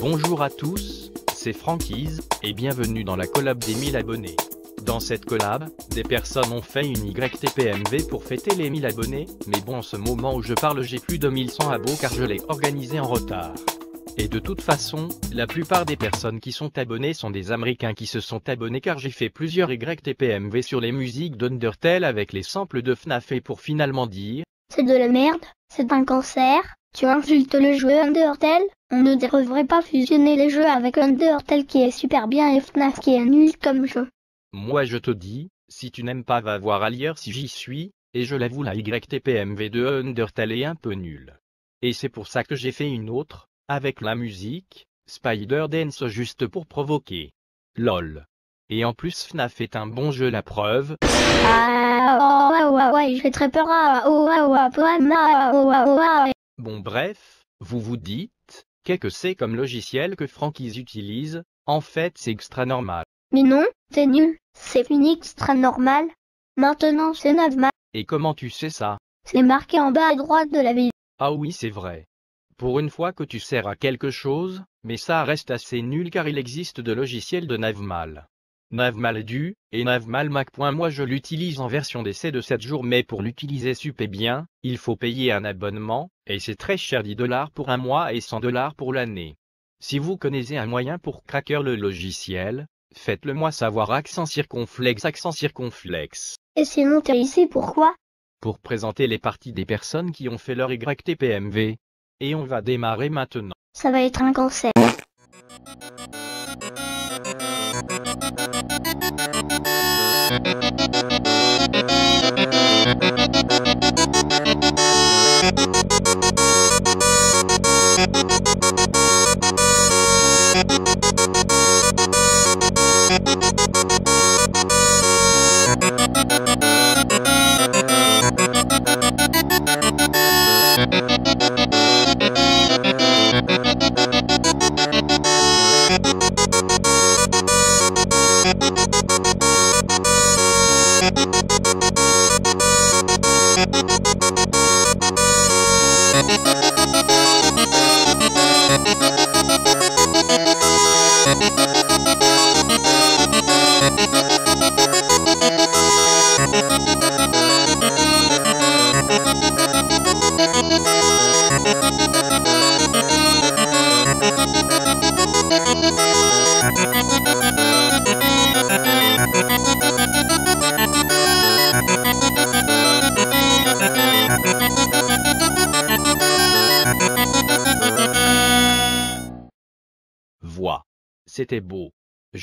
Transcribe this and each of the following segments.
Bonjour à tous, c'est Franquise, et bienvenue dans la collab des 1000 abonnés. Dans cette collab, des personnes ont fait une YTPMV pour fêter les 1000 abonnés, mais bon en ce moment où je parle j'ai plus de 1100 abos car je l'ai organisé en retard. Et de toute façon, la plupart des personnes qui sont abonnées sont des Américains qui se sont abonnés car j'ai fait plusieurs YTPMV sur les musiques d'Undertale avec les samples de FNAF et pour finalement dire C'est de la merde, c'est un cancer, tu insultes le jeu Undertale On ne devrait pas fusionner les jeux avec Undertale qui est super bien et FNAF qui est nul comme jeu. Moi je te dis, si tu n'aimes pas va voir ailleurs si j'y suis, et je l'avoue la YTPMV de Undertale est un peu nulle. Et c'est pour ça que j'ai fait une autre, avec la musique, Spider Dance juste pour provoquer. LOL. Et en plus FNAF est un bon jeu la preuve. Ah, ouais, ouais, ouais, j'ai très peur. Ah, Bon bref, vous vous dites, qu'est-ce que c'est comme logiciel que Frankies utilise? En fait c'est extra normal. Mais non, c'est nul, c'est une extra normal. Maintenant c'est Navma, Et comment tu sais ça? C'est marqué en bas à droite de la vidéo. Ah oui c'est vrai. Pour une fois que tu sers à quelque chose, mais ça reste assez nul car il existe de logiciels de Navmal. Navmal du, et Navmal Mac. Moi je l'utilise en version d'essai de 7 jours mais pour l'utiliser super bien, il faut payer un abonnement, et c'est très cher 10 dollars pour un mois et 100 dollars pour l'année. Si vous connaissez un moyen pour craquer le logiciel, faites-le moi savoir accent circonflexe accent circonflexe. Et sinon t'es ici pourquoi? Pour présenter les parties des personnes qui ont fait leur YTPMV. Et on va démarrer maintenant. Ça va être un cancer.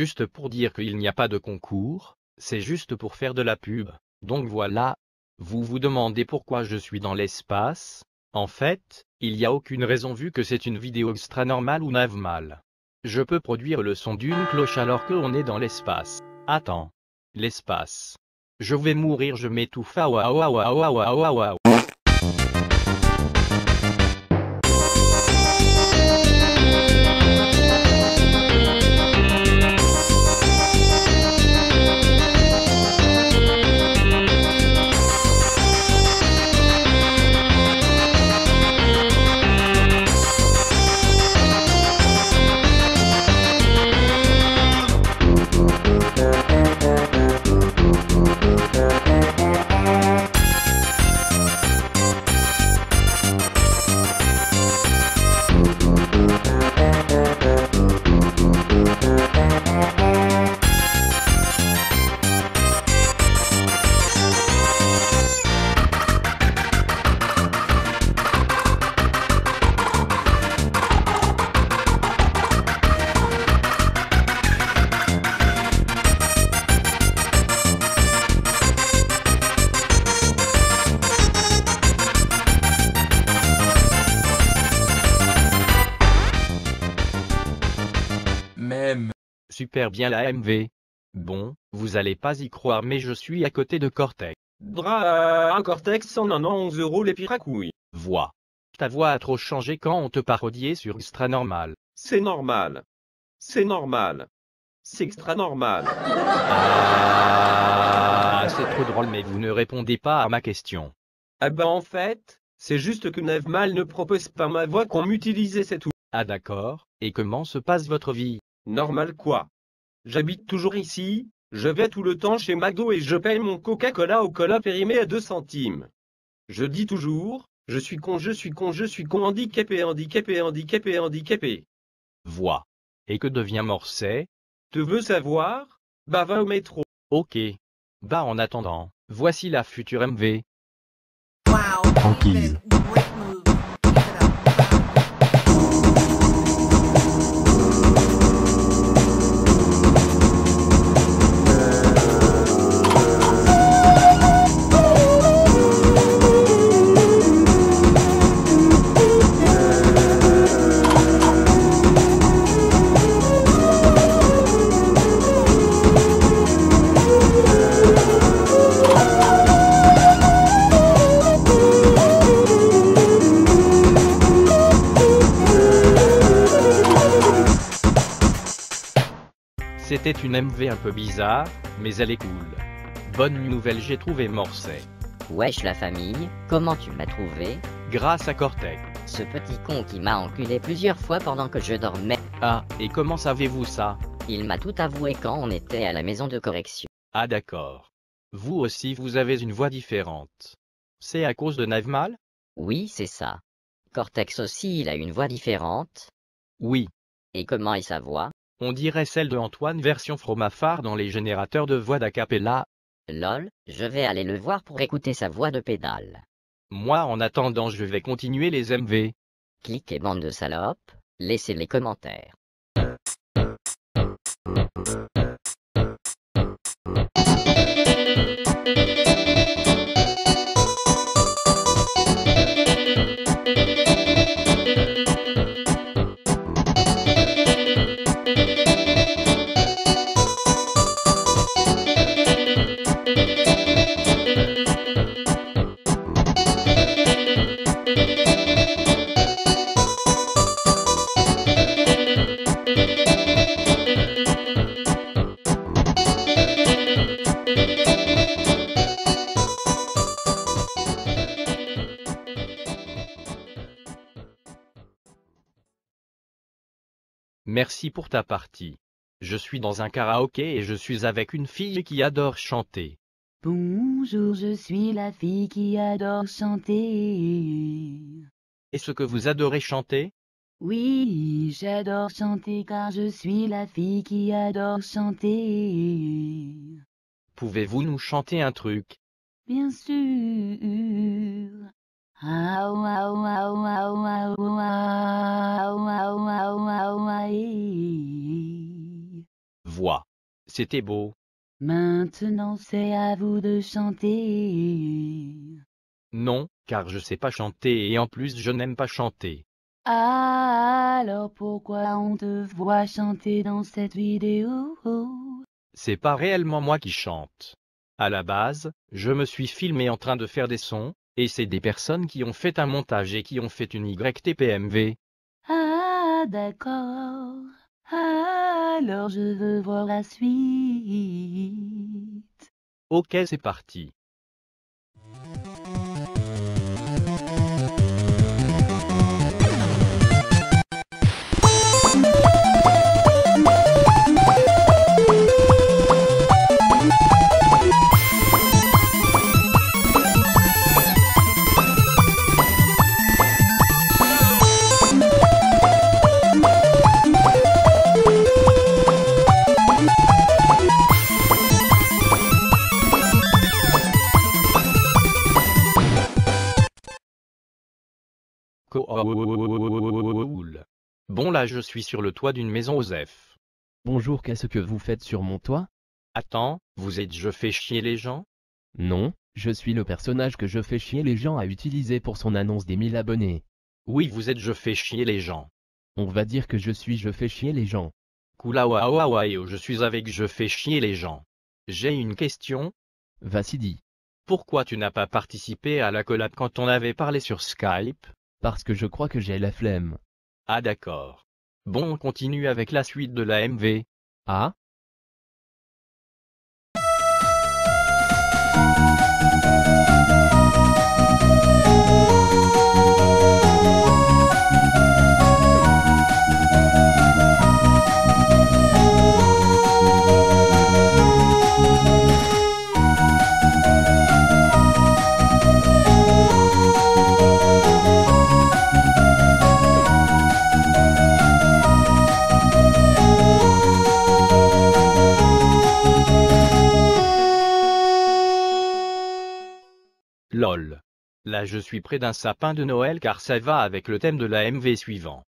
Juste pour dire qu'il n'y a pas de concours, c'est juste pour faire de la pub. Donc voilà. Vous vous demandez pourquoi je suis dans l'espace? En fait, il n'y a aucune raison vu que c'est une vidéo extra normale ou navmal. Je peux produire le son d'une cloche alors que on est dans l'espace. Attends. L'espace. Je vais mourir, je m'étouffe. Super bien la MV. Bon, vous allez pas y croire mais je suis à côté de Cortex. Dra, un Cortex 191 euros les piracouilles. Voix. Ta voix a trop changé quand on te parodiait sur Extra Normal. C'est normal. C'est normal. C'est extra normal. Ah, c'est trop drôle mais vous ne répondez pas à ma question. Ah bah en fait, c'est juste que Navmal ne propose pas ma voix qu'on m'utilisait c'est tout. Ah d'accord, Et comment se passe votre vie? Normal quoi J'habite toujours ici, je vais tout le temps chez McDo et je paye mon Coca-Cola au cola périmé à 2 centimes. Je dis toujours, je suis con, je suis con, je suis con, handicapé, handicapé, handicapé, handicapé. Voix. Et que devient Morset? Tu veux savoir? Bah va au métro. Ok. Bah en attendant, voici la future MV. Tranquille. Une MV un peu bizarre, mais elle est cool. Bonne nouvelle, j'ai trouvé Morset. Wesh la famille, comment tu m'as trouvé? Grâce à Cortex. Ce petit con qui m'a enculé plusieurs fois pendant que je dormais. Ah, et comment savez-vous ça? Il m'a tout avoué quand on était à la maison de correction. Ah d'accord. Vous aussi vous avez une voix différente. C'est à cause de Navmal? Oui, c'est ça. Cortex aussi, il a une voix différente. Oui. Et comment est sa voix On dirait celle de Antoine version Fromafar dans les générateurs de voix d'acapella. Lol, je vais aller le voir pour écouter sa voix de pédale. Moi en attendant je vais continuer les MV. Cliquez bande de salopes, laissez les commentaires. Pour ta partie. Je suis dans un karaoké et je suis avec une fille qui adore chanter. Bonjour, je suis la fille qui adore chanter. Est-ce que vous adorez chanter? Oui, j'adore chanter car je suis la fille qui adore chanter. Pouvez-vous nous chanter un truc? Bien sûr. Voix. C'était beau. Maintenant c'est à vous de chanter. Non, car je sais pas chanter et en plus je n'aime pas chanter. Alors pourquoi on te voit chanter dans cette vidéo C'est pas réellement moi qui chante. À la base, je me suis filmé en train de faire des sons, et c'est des personnes qui ont fait un montage et qui ont fait une YTPMV. Ah d'accord. Alors je veux voir la suite. Ok c'est parti. Là je suis sur le toit d'une maison Osef. Bonjour, qu'est-ce que vous faites sur mon toit? Attends, vous êtes je fais chier les gens? Non, je suis le personnage que je fais chier les gens à utiliser pour son annonce des 1000 abonnés. Oui vous êtes je fais chier les gens. On va dire que je suis je fais chier les gens. Kulawawawayo je suis avec je fais chier les gens. J'ai une question, Vassidi. pourquoi tu n'as pas participé à la collab quand on avait parlé sur Skype? Parce que je crois que j'ai la flemme. Ah d'accord. Bon on continue avec la suite de la MV. Ah Là je suis près d'un sapin de Noël car ça va avec le thème de la MV suivant.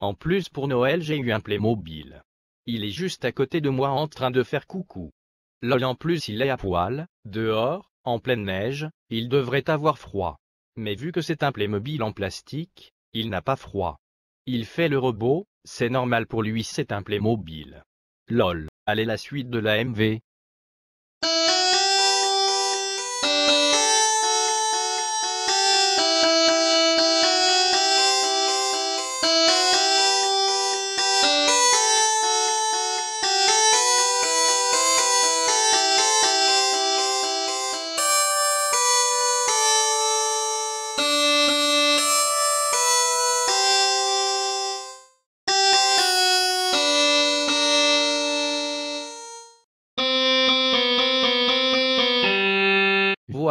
En plus pour Noël j'ai eu un Playmobil. Il est juste à côté de moi en train de faire coucou. Lol en plus il est à poil, dehors, en pleine neige, il devrait avoir froid. Mais vu que c'est un Playmobil en plastique, il n'a pas froid. Il fait le robot, c'est normal pour lui c'est un Playmobil. LOL, allez la suite de la MV.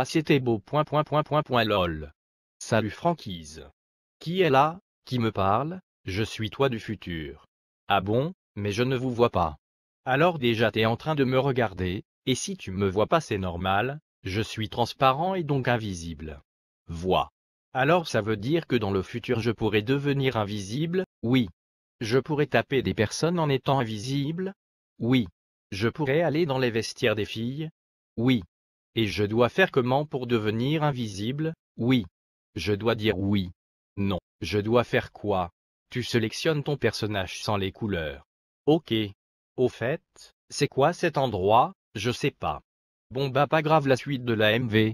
C'était beau point point point point point lol. Salut franquise. Qui est là, qui me parle? Je suis toi du futur. Ah bon, mais je ne vous vois pas. Alors déjà t'es en train de me regarder, et si tu me vois pas c'est normal, je suis transparent et donc invisible. Vois. Alors ça veut dire que dans le futur je pourrais devenir invisible, oui. Je pourrais taper des personnes en étant invisible, oui. Je pourrais aller dans les vestiaires des filles, oui. Et je dois faire comment pour devenir invisible? Oui. Je dois dire oui. Non. Je dois faire quoi? Tu sélectionnes ton personnage sans les couleurs. Ok. Au fait, c'est quoi cet endroit? Je sais pas. Bon bah pas grave la suite de la MV.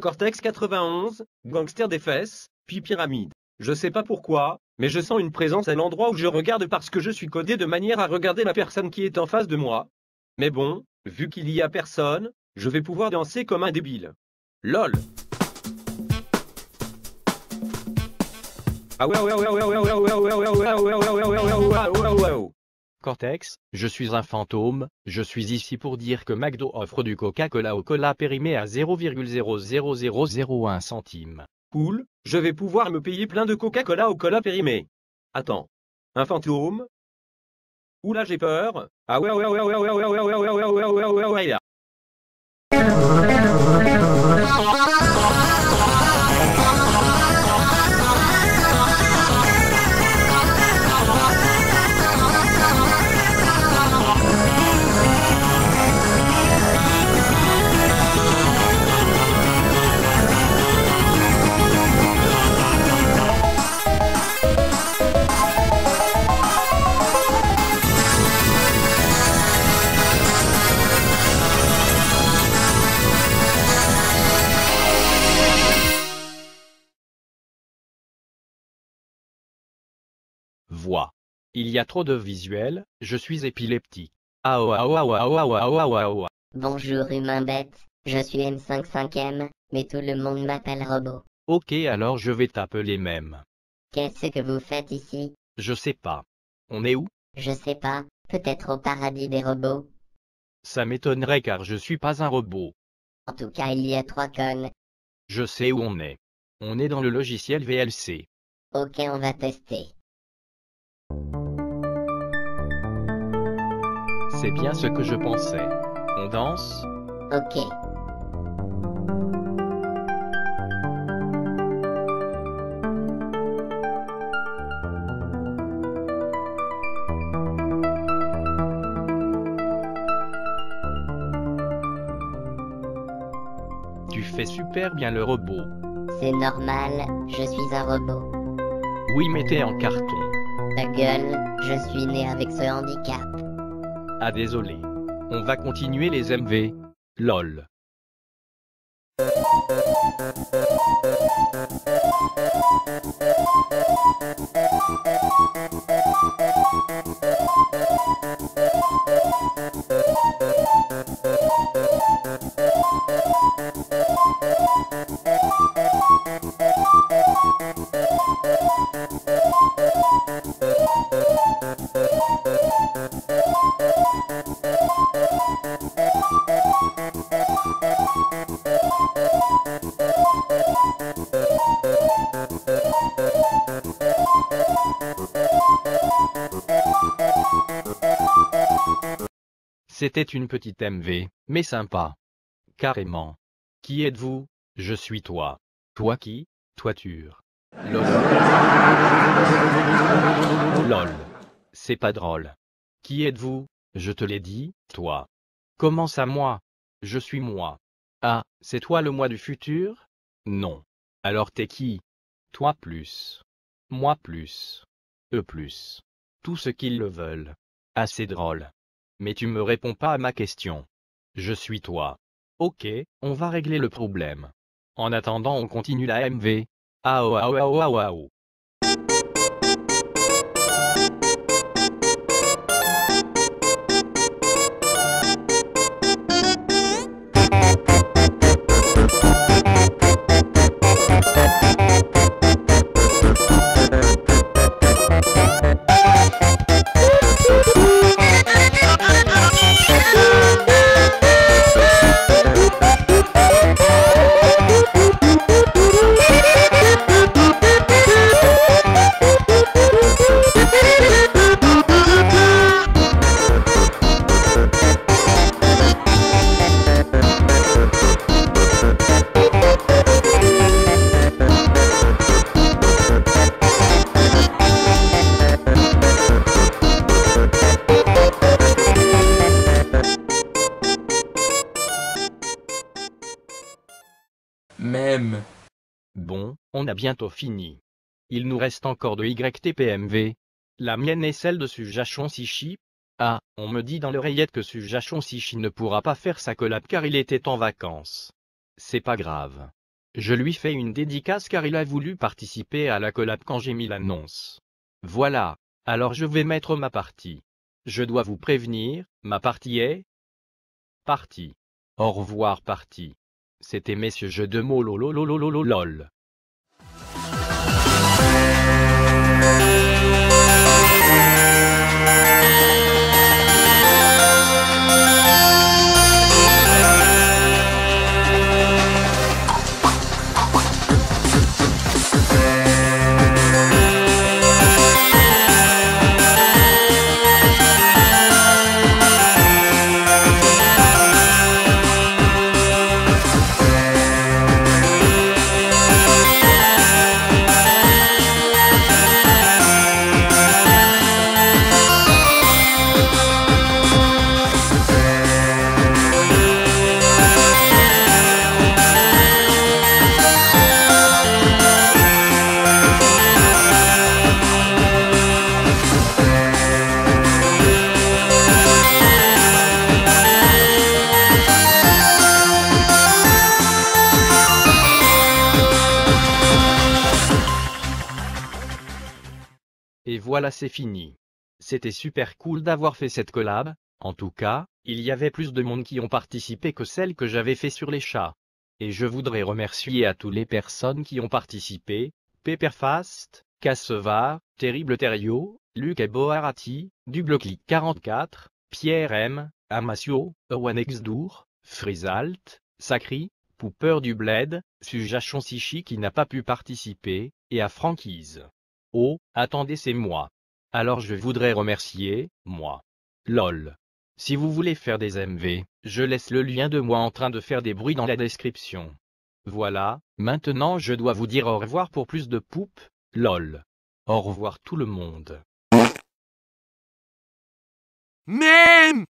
Cortex 91, gangster des fesses, puis pyramide. Je sais pas pourquoi, mais je sens une présence à l'endroit où je regarde parce que je suis codé de manière à regarder la personne qui est en face de moi. Mais bon, vu qu'il y a personne, je vais pouvoir danser comme un débile. LOL Ah ouais ouais ouais ouais ouais ouais ouais ouais ouais ouais ouais ouais ouais ouais ouais ouais ouais Cortex, je suis un fantôme, je suis ici pour dire que McDo offre du Coca-Cola au cola périmé à 0,00001 centime. Cool, je vais pouvoir me payer plein de Coca-Cola au cola périmé. Attends. Un fantôme Oula j'ai peur. Ah ouais ouais ouais ouais ouais ouais ouais ouais ouais ouais ouais ouais ouais ouais là. Il y a trop de visuels, je suis épileptique. Ah ah ah ah ah ah ah. Bonjour humain bête, je suis M55M, mais tout le monde m'appelle robot. Ok alors je vais t'appeler même. Qu'est-ce que vous faites ici? Je sais pas. On est où? Je sais pas, peut-être au paradis des robots. Ça m'étonnerait car je suis pas un robot. En tout cas il y a trois connes. Je sais où on est. On est dans le logiciel VLC. Ok on va tester. C'est bien ce que je pensais. On danse? Ok. Tu fais super bien le robot. C'est normal, je suis un robot. Oui mais t'es en carton. Gueule, je suis né avec ce handicap. Ah désolé. On va continuer les MV. LOL. C'était une petite MV, mais sympa. Carrément. Qui êtes-vous? Je suis toi. Toi qui? Toiture. Lol. Lol. C'est pas drôle. Qui êtes-vous? Je te l'ai dit, toi. Comment ça moi? Je suis moi. Ah, c'est toi le moi du futur? Non. Alors t'es qui? Toi plus. Moi plus. Eux plus. Tout ce qu'ils le veulent. Assez drôle. Mais tu me réponds pas à ma question. Je suis toi. Ok, on va régler le problème. En attendant, on continue la MV. Ah ah ah ah ah on a bientôt fini. Il nous reste encore de YTPMV. La mienne est celle de Sujachon Sichi. Ah, on me dit dans l'oreillette que Sujachon Sichi ne pourra pas faire sa collab car il était en vacances. C'est pas grave. Je lui fais une dédicace car il a voulu participer à la collab quand j'ai mis l'annonce. Voilà, alors je vais mettre ma partie. Je dois vous prévenir, ma partie est... Partie. Au revoir partie. C'était messieurs jeux de mots lolololololol. C'est fini. C'était super cool d'avoir fait cette collab, en tout cas, il y avait plus de monde qui ont participé que celle que j'avais fait sur les chats. Et je voudrais remercier à toutes les personnes qui ont participé, Pepperfast, Cassevar, Terrible Terrio, Luc Boarati, Dubloclick 44, Pierre M, Amasio, Owanexdour, Frisalt, Sacri, Pouper du Bled, Sujachon Sichi qui n'a pas pu participer, et à Franquise. Oh, attendez c'est moi. Alors je voudrais remercier, moi. LOL. Si vous voulez faire des MV, je laisse le lien de moi en train de faire des bruits dans la description. Voilà, maintenant je dois vous dire au revoir pour plus de poupes, LOL. Au revoir tout le monde. Même